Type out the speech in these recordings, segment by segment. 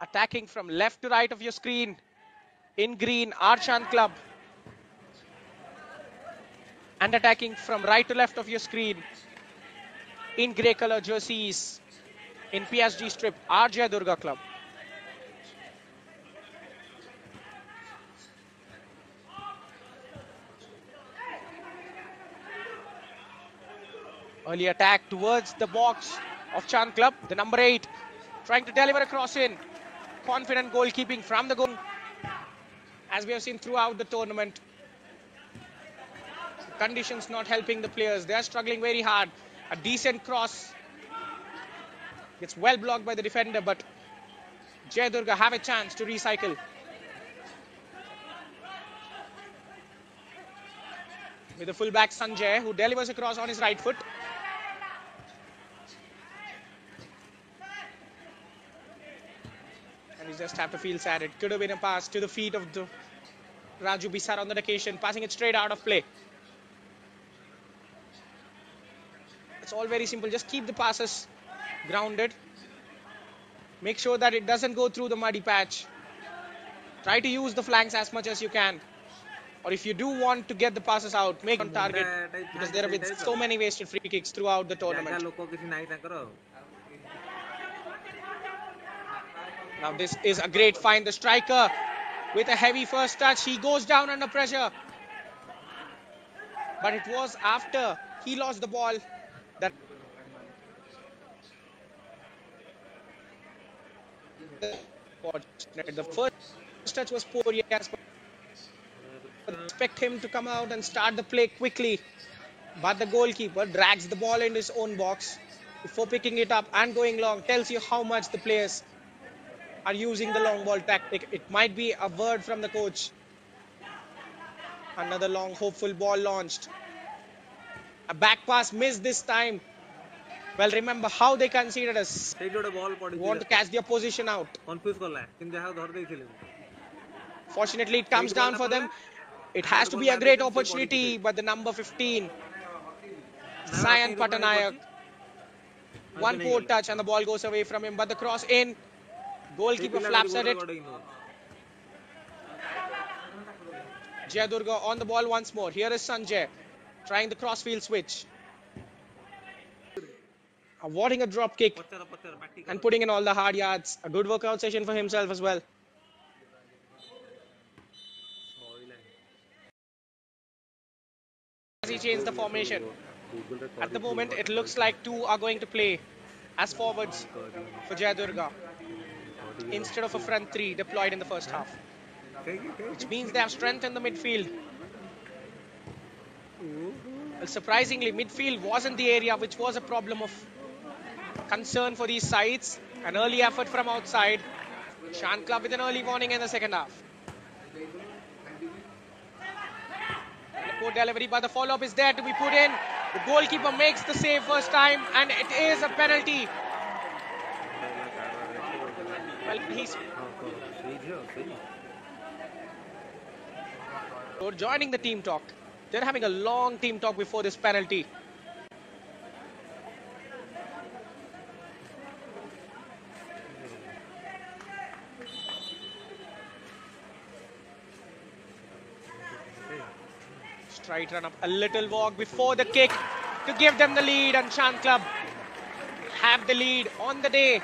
attacking from left to right of your screen. In green, Archand Club. And attacking from right to left of your screen. In grey color jerseys. In PSG strip, RJ Durga Club. Early attack towards the box of Chand Club. The number eight trying to deliver a cross in. Confident goalkeeping from the goal. As we have seen throughout the tournament. Conditions not helping the players. They are struggling very hard. A decent cross. It's well blocked by the defender, but Jai Durga have a chance to recycle. With the fullback Sanjay, who delivers a cross on his right foot. We just have to feel sad. It could have been a pass to the feet of the Raju Bisar on that occasion, passing it straight out of play. It's all very simple. Just keep the passes grounded. Make sure that it doesn't go through the muddy patch. Try to use the flanks as much as you can. Or if you do want to get the passes out, make on target because there have been so many wasted free kicks throughout the tournament. Now this is a great find. The striker with a heavy first touch. He goes down under pressure. But it was after he lost the ball that the first touch was poor, yes, expect him to come out and start the play quickly. But the goalkeeper drags the ball in his own box before picking it up and going long. Tells you how much the players are using the long ball tactic. It might be a word from the coach. Another long, hopeful ball launched. A back pass missed this time. Well, remember how they conceded us. Want to catch the opposition out. Fortunately, it comes down for them. It has to be a great opportunity, but the number 15, Sayan Patanayak. One poor touch and the ball goes away from him, but the cross in. Goalkeeper flaps at it. Jai Durga on the ball once more. Here is Sanjay trying the crossfield switch. Awarding a drop kick and putting in all the hard yards. A good workout session for himself as well. As he changed the formation. At the moment, it looks like two are going to play as forwards for Jai Durga instead of a front three deployed in the first half, which means they have strength in the midfield. Well, surprisingly, midfield wasn't the area which was a problem of concern for these sides. An early effort from outside. Chand Club with an early warning in the second half. Poor delivery, but the follow-up is there to be put in. The goalkeeper makes the save first time, and it is a penalty. We're joining the team talk. They're having a long team talk before this penalty. Straight run up, a little walk before the kick to give them the lead and Chand Club have the lead on the day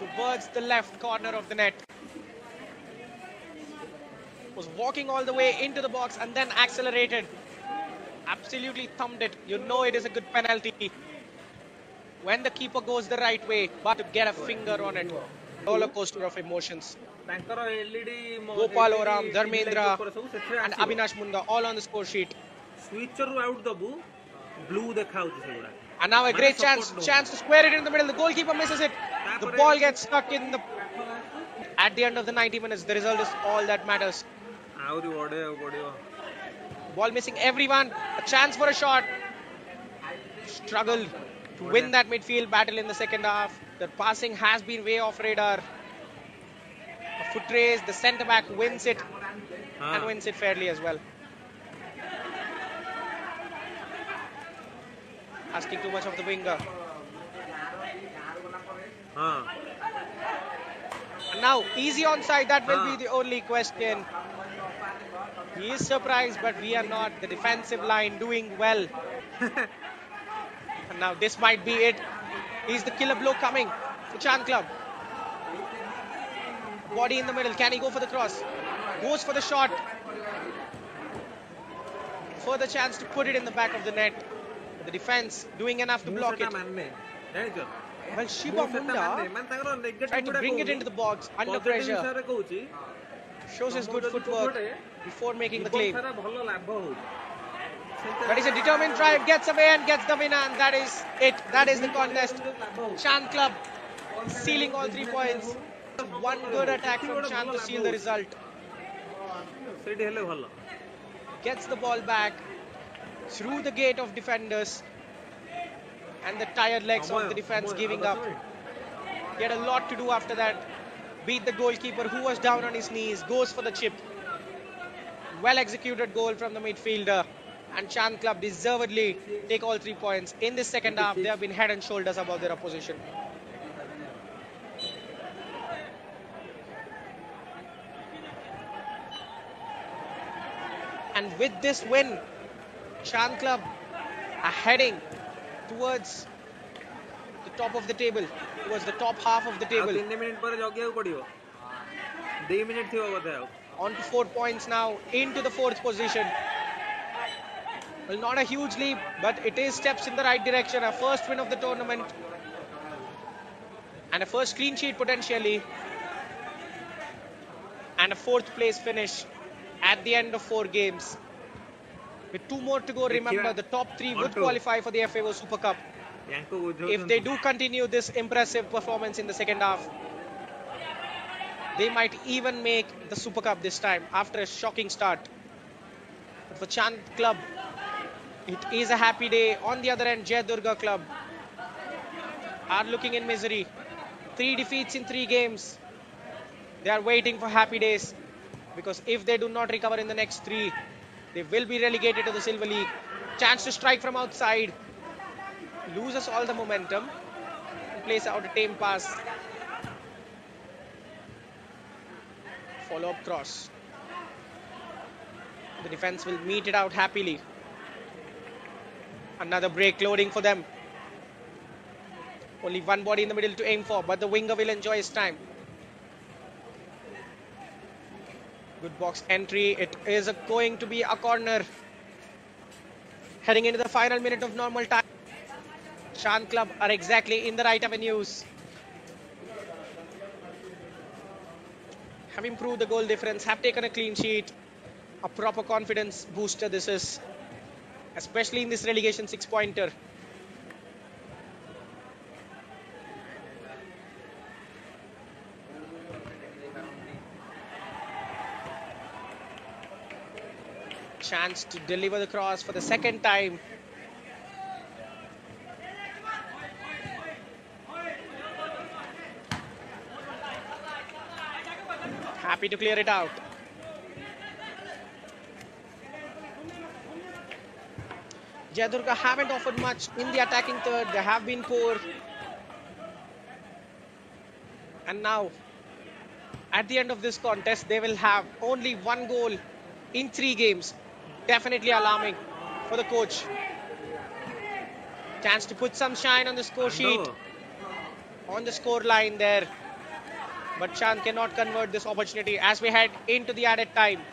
towards the left corner of the net. Was walking all the way into the box and then accelerated. Absolutely thumbed it. You know it is a good penalty. When the keeper goes the right way, but to get a finger on it. Roller coaster of emotions. Gopal Oram, Dharmendra, and Abhinash Munda all on the score sheet. Switcher out the boo, blue the cow. And now a great chance, chance to square it in the middle. The goalkeeper misses it. The ball gets stuck in the. At the end of the 90 minutes, the result is all that matters. Ball missing everyone. A chance for a shot. Struggle to win that midfield battle in the second half. The passing has been way off radar. A foot race, the centre back wins it and wins it fairly as well. Asking too much of the winger. Now, easy onside, that will be the only question. He is surprised, but we are not. The defensive line doing well. now, this might be it. Is the killer blow coming for Chand Club? Body in the middle. Can he go for the cross? Goes for the shot. Further chance to put it in the back of the net. The defense doing enough to block it. Well, Shiba Munda tried to bring it into the box under pressure. Shows his good footwork before making the claim. That is a determined drive, gets away and gets the winner, and that is it. That is the contest. Chand Club sealing all three points. One good attack from Chand to seal the result. Gets the ball back through the gate of defenders. And the tired legs of the defense giving up. He had a lot to do after that. Beat the goalkeeper who was down on his knees, goes for the chip. Well executed goal from the midfielder. And Chand Club deservedly take all three points. In this second half, they have been head and shoulders above their opposition. And with this win, Chand Club are heading towards the top of the table, towards the top half of the ଆଉ table. ତିନି minute ପରେ ଜଗିବାକୁ ପଡିବ ଦି minute ଥିବ ବୋଧେ ଆଉ On to four points now, into the fourth position. Well, not a huge leap, but it is steps in the right direction. A first win of the tournament. And a first clean sheet potentially. And a fourth place finish at the end of four games. With two more to go, remember the top three would qualify for the FA Super Cup. If they do continue this impressive performance in the second half, they might even make the Super Cup this time after a shocking start. But for Chand Club, it is a happy day. On the other end, Jai Durga Club are looking in misery. Three defeats in three games. They are waiting for happy days because if they do not recover in the next three, they will be relegated to the Silver League. Chance to strike from outside loses all the momentum plays out a tame pass. Follow up cross. The defense will meet it out happily. Another break loading for them. Only one body in the middle to aim for, but the winger will enjoy his time. Good box entry. It is going to be a corner. Heading into the final minute of normal time. Chand Club are exactly in the right avenues. Have improved the goal difference, have taken a clean sheet. A proper confidence booster this is, especially in this relegation six Chance to deliver the cross for the second time. Happy to clear it out. Jai Durga haven't offered much in the attacking third. They have been poor. And now, at the end of this contest, they will have only one goal in three games. Definitely alarming for the coach. Chance to put some shine on the score sheet. On the score line there. But Chand cannot convert this opportunity as we head into the added time.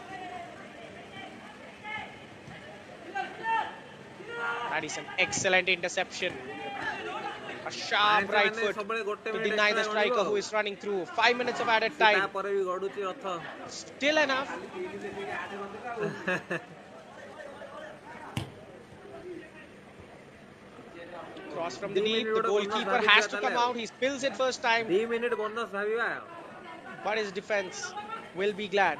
That is an excellent interception. A sharp right foot to deny the striker who is running through. Five minutes of added time. Still enough. Cross from the Two deep. minute The ଗୋଟେ bonus goalkeeper ଭାବିଥିବା has to come ତାହେଲେ out. He spills it first time, the minute bonus ଭାବିବା ଆଉ। but his defense will be glad.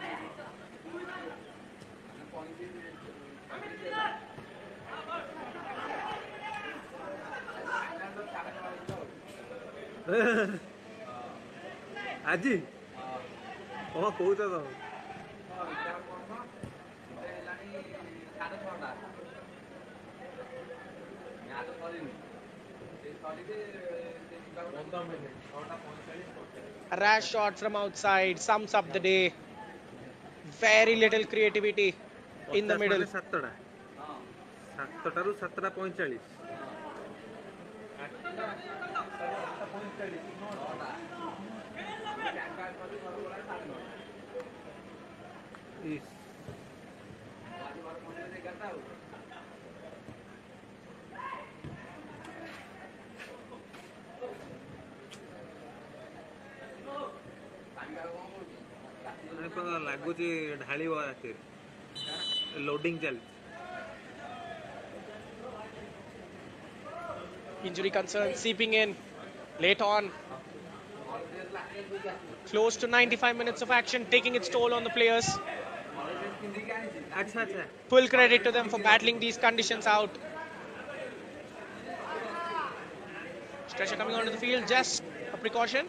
ଆଜି କଣ କହୁଛ ତମେ A rash shot from outside sums up the day. Very little creativity in the ପଚାଶ middle. ମାନେ ସାତଟା ସାତଟାରୁ ସାତଟା ପଇଁଚାଳିଶ ଇସ୍। ମାନେ ପୁରା ଲାଗୁଛି ଢାଳିବ ରାତିରେ ଲୋଡିଂ ଚାଲିଛି Injury concerns seeping in late on. Close to 95 minutes of action, taking its toll on the players. ଆଚ୍ଛା ଆଚ୍ଛା Full credit to them for battling these conditions out. Stretcher coming onto the field, just a precaution.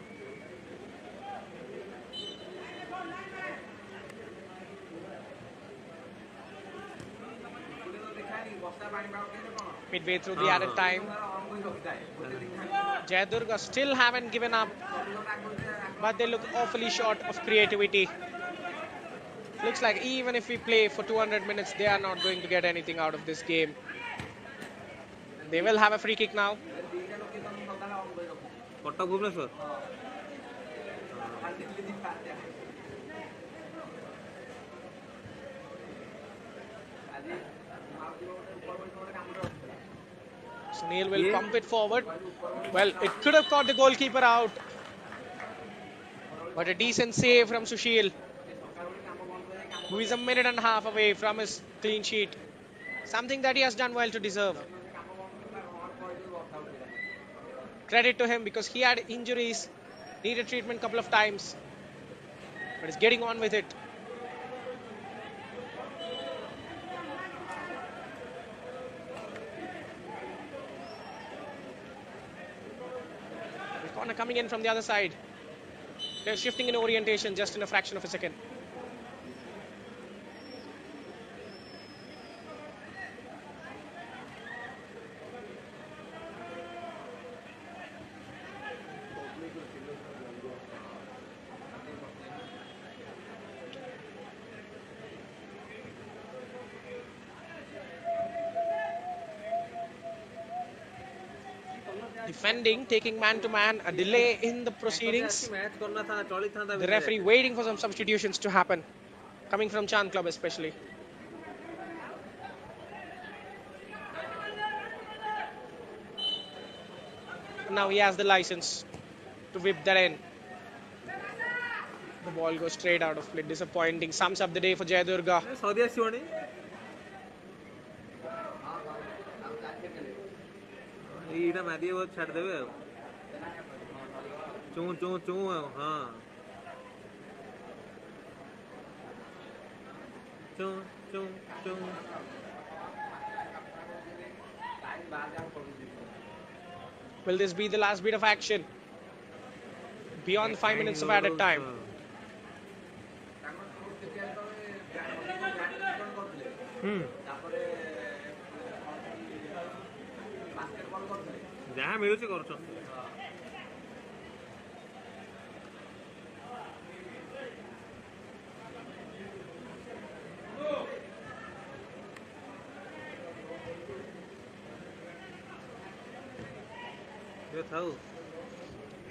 midway through the uh -huh. added time. Jai Durga still haven't given up, but they look awfully short of creativity. Looks like even if we play for 200 minutes, they are not going to get anything out of this game. They will have a free kick now. Sunil will Yeah. pump it forward. Well, it could have caught the goalkeeper out. But a decent save from Sushil, who is a minute and a half away from his clean sheet. Something that he has done well to deserve. Credit to him because he had injuries, needed treatment a couple of times, but he's getting on with it. Coming in from the other side. They're shifting in orientation just in a fraction of a second. demanding taking man to man, a delay in the proceedings. The referee waiting for some substitutions to happen, coming from Chand Club especially. Now he has the license to whip that in. The ball goes straight out of play. Disappointing. Sums up the day for Jai Durga. ईटा मारिए वो छड़ देवे चू चू चू हाँ चू चू चू Will this be the last bit of action? Beyond five minutes of added time. Hmm.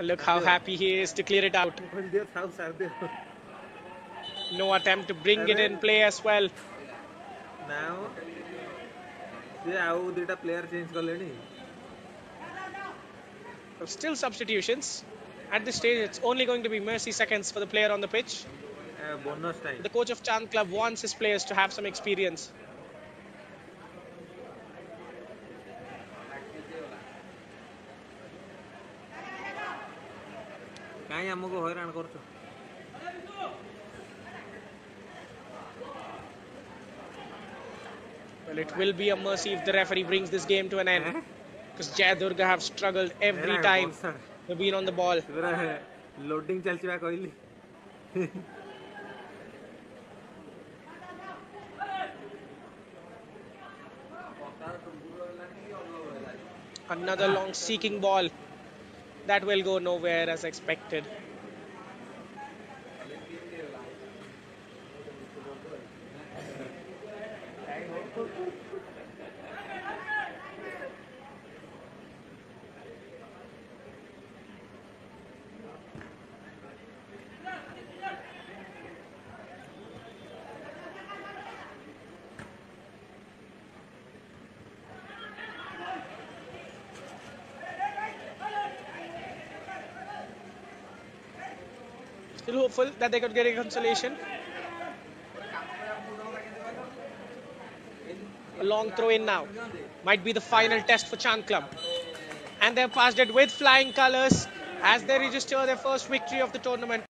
Look how happy he is to clear it out. No attempt to bring it in play as well. Now, see how did a player change colony? still substitutions. At this stage, it's only going to be mercy seconds for the player on the pitch. Uh, bonus time. The coach of Chand Club wants his players to have some experience. Well, it will be a mercy if the referee brings this game to an end because Jai Durga have struggled every time they've been on the ball. Loading Another long seeking ball that will go nowhere as expected. Still hopeful that they could get a consolation. A long throw in now. Might be the final test for Chand Club. And they've passed it with flying colours as they register their first victory of the tournament.